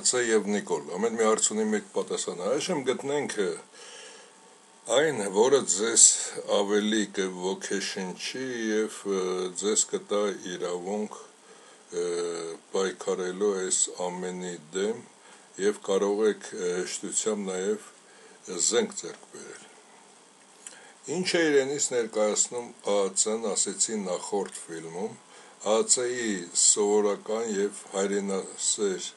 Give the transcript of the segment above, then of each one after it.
ԱՑ եւ Նիկոլ։ Ամեն մի հարց ունի մեկ պատասխան։ Այժմ գտնենք այն, որը ձեզ ավելի կոգեշնչի եւ ձեզ կտա իրավունք պայքարելու այս ամենի դեմ եւ կարող եք հեշտությամբ նաեւ զենք ձեռք բերել։ Ինչ է իրենից ներկայացնում ԱԱՑ-ն, ասեցի նախորդ ֆիլմում, ԱԱՑ-ի սովորական եւ հայրենասեր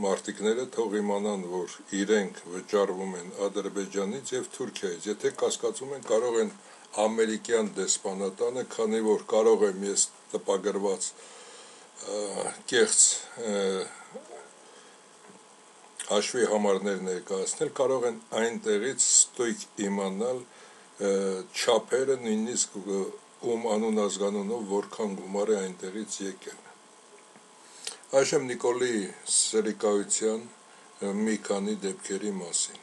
մարտիկները թող իմանան, որ իրենք վճարվում են Ադրբեջանից եւ Թուրքիայից։ Եթե կասկածում են, կարող են ամերիկյան դեսպանատանը, քանի որ կարող եմ ես տպագրված կեղծ հաշվի համարներ ներկայացնել, կարող են այնտեղից ստույգ իմանալ չափերը, նույնիսկ ում անուն ազգանունով որքան գումար է այնտեղից եկել։ Այժմ Նիկոլի սրիկայության մի քանի դեպքերի մասին։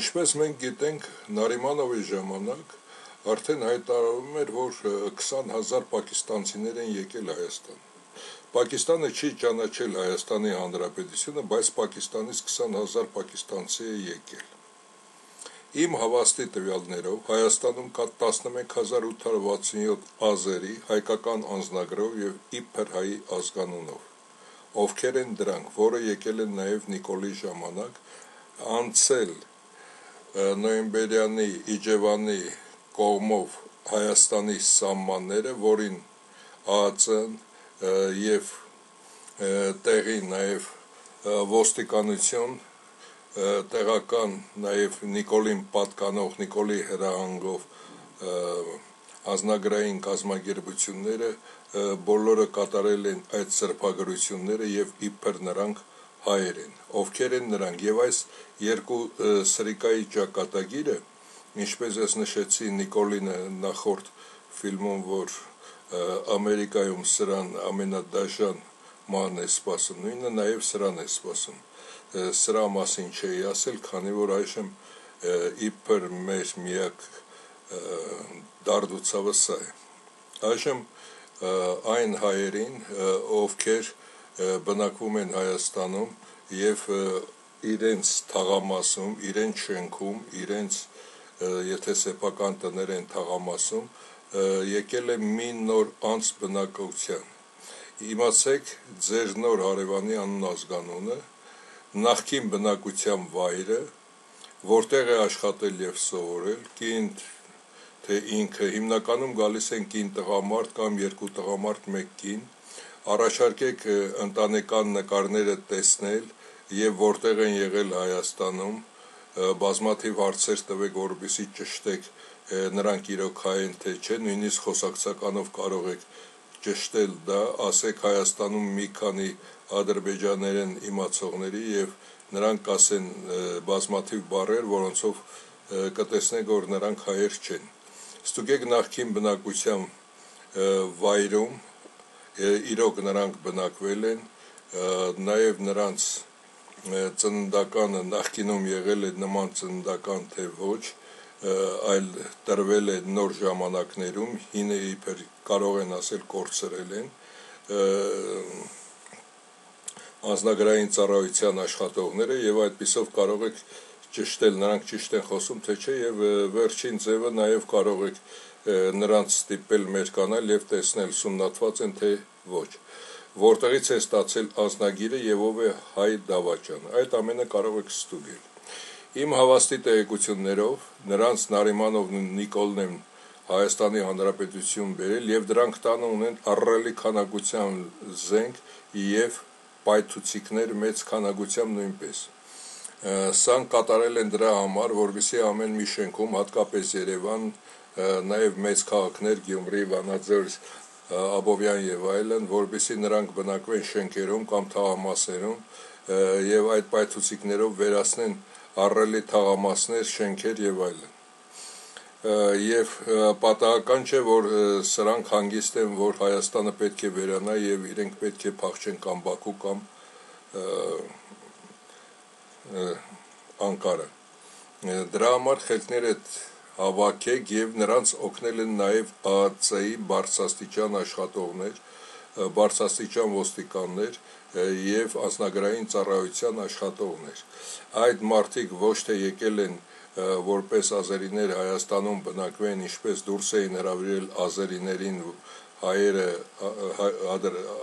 Ինչպես մենք գիտենք, Նարիմանովի ժամանակ արդեն հայտարարում էր, որ 20000 պակիստանցիներ են եկել Հայաստան։ Պակիստանը չի ճանաչել Հայաստանի Հանրապետությունը, բայց Պակիստանից 20000 պակիստանցի է եկել։ Իմ հավաստի տվյալներով Հայաստանում կա 11867 ազերի հայկական անձնագրով եւ իբր հայի ազգանունով ովքեր են դրանք, որը եկել են նաև Նիկոլի ժամանակ, անցել նոյեմբերյանի Իջևանի կողմով Հայաստանի սահմանները, որին ԱԱՑ-ն եւ տեղի նաև ոստիկանություն տեղական նաև Նիկոլին պատկանող Նիկոլի հրահանգով անznագրային կազմակերպությունները բոլորը կատարել են այդ սրբագրությունները եւ իբր նրանք հայեր են ովքեր են նրանք եւ այս երկու սրիկայի ճակատագիրը ինչպես ես նշեցի Նիկոլինը նախորդ ֆիլմում որ Ամերիկայում սրան ամենադաժան ման է սպասում նույնը նաև սրան է սպասում սրա մասին չէի ասել քանի որ այժմ իբր մեր միակ դարդուցավը սա է այժմ այն հայերին ովքեր բնակվում են Հայաստանում եւ իրենց թաղամասում, իրենց շենքում, իրենց եթե սեփական տներ են թաղամասում, եկել է մի նոր անց բնակության։ Իմացեք ձեր նոր հարևանի անուն ազգանունը, նախքին բնակության վայրը, որտեղ է աշխատել եւ սովորել, կին թե ինքը հիմնականում գալիս են կին տղամարդ կամ երկու տղամարդ մեկ կին, առաջարկեք ընտանեկան նկարները տեսնել եւ որտեղ են եղել Հայաստանում, բազմաթիվ հարցեր տվեք, որովհետեւ ճշտեք նրանք իրոք հայ են թե չէ, նույնիսկ խոսակցականով կարող եք ճշտել դա, ասեք Հայաստանում մի քանի ադրբեջաներեն իմացողների եւ նրանք ասեն բազմաթիվ բառեր, որոնցով կտեսնեք, որ նրանք հայեր չեն ստուգեք նախքին բնակության վայրում իրոք նրանք բնակվել են նաև նրանց ծննդականը նախկինում եղել է նման ծննդական թե ոչ այլ տրվել է նոր ժամանակներում հինը իբր կարող են ասել կորցրել են անznագրային ծառայության աշխատողները եւ այդպիսով կարող եք ճշտել նրանք ճիշտ են խոսում թե չէ եւ վերջին ձևը նաեւ կարող եք նրանց ստիպել մեր կանալ եւ տեսնել սումնատված են թե ոչ որտեղից է ստացել ազնագիրը եւ ով է հայ դավաճան այդ ամենը կարող եք ստուգել իմ հավաստի տեղեկություններով նրանց Նարիմանովն ու Նիկոլն են Հայաստանի Հանրապետություն բերել եւ դրանք տանը ունեն առռելի քանակության զենք եւ պայթուցիկներ մեծ քանակությամբ նույնպես Սան կատարել են դրա համար, որովհետեւ ամեն մի շենքում, հատկապես Երևան, նաև մեծ քաղաքներ Գյումրի, Վանաձոր, Աբովյան եւ այլն, որովհետեւ նրանք բնակվեն շենքերում կամ թաղամասերում եւ այդ պայթուցիկներով վերացնեն առելի թաղամասներ, շենքեր եւ այլն եւ պատահական չէ որ սրանք հանգիստ են որ Հայաստանը պետք է վերանա եւ իրենք պետք է փախչեն կամ Բաքու կամ Անկարը։ Դրա համար խելքները հավաքեք եւ նրանց օգնել են նաեւ ԱԱՑ-ի բարձրաստիճան աշխատողներ, բարձրաստիճան ոստիկաններ եւ անձնագրային ծառայության աշխատողներ։ Այդ մարդիկ ոչ թե եկել են որպես ազերիներ Հայաստանում բնակվեն, ինչպես դուրս էին հravirել ազերիներին հայերը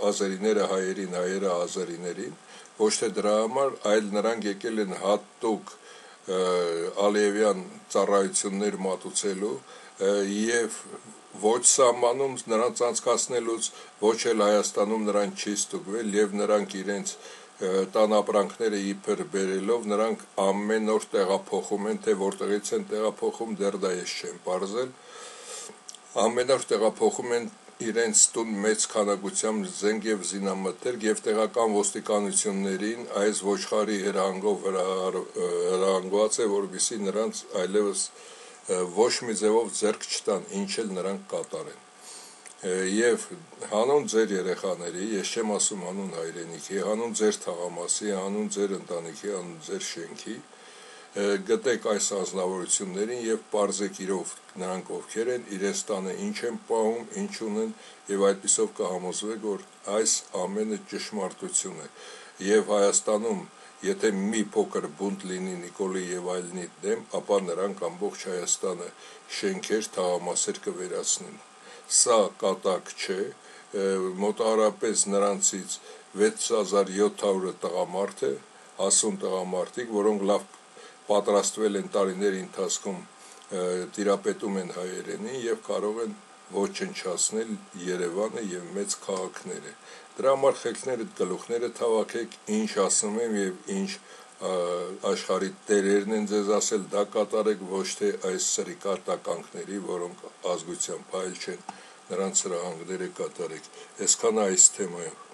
ազերիները հայերին, հայերը ազերիներին, ոչ թե դրա համար, այլ նրանք եկել են հատուկ Ալիևյան ծառայություններ մատուցելու եւ ոչ սահմանում նրանց անցկացնելուց, ոչ էլ Հայաստանում նրան չի ստուգվել եւ նրանք իրենց տան ապրանքները իբր բերելով նրանք ամեն օր տեղափոխում են, թե որտեղից են տեղափոխում, դեռ դա ես չեմ ողրզել։ Ամեն օր տեղափոխում են իրենց տուն մեծ քանակությամբ զենք եւ զինամթերք եւ տեղական ոստիկանություններին այս ոչխարի հրահանգով հրահանգված է որբիսի նրանց այլևս ոչ մի ձևով ձեռք չտան ինչ էլ նրանք կատարեն եւ հանուն ձեր երեխաների, ես չեմ ասում հանուն հայրենիքի, հանուն ձեր թաղամասի, հանուն ձեր ընտանիքի, հանուն ձեր շենքի, գտեք այս անձնավորություններին եւ parzեք իրով նրանք ովքեր են, իրենց տանը ինչ են պահում, ինչ ունեն եւ այդպիսով կհամոզվեք, որ այս ամենը ճշմարտություն է։ Եվ Հայաստանում Եթե մի փոքր բունտ լինի Նիկոլի եւ այլնի դեմ, ապա նրանք ամբողջ Հայաստանը շենքեր, թաղամասեր կվերացնեն։ Սա կատակ չէ, մոտարապես նրանցից 6700-ը տղամարդ է, ասուն տղամարդիկ, որոնք լավ պատրաստվել են տարիների ընթացքում տիրապետում են հայերենին եւ կարող են ոչնչացնել Երևանը եւ մեծ քաղաքները։ Դրա համար խելքները գլուխները թավակեք, ինչ ասում եմ եւ ինչ աշխարհի տերերն են ձեզ ասել, դա կատարեք ոչ թե այս սրիկարտականքների, որոնք ազգությամբ այլ չեն, նրանց հրահանգները կատարեք։ Այսքանը այս թեմայով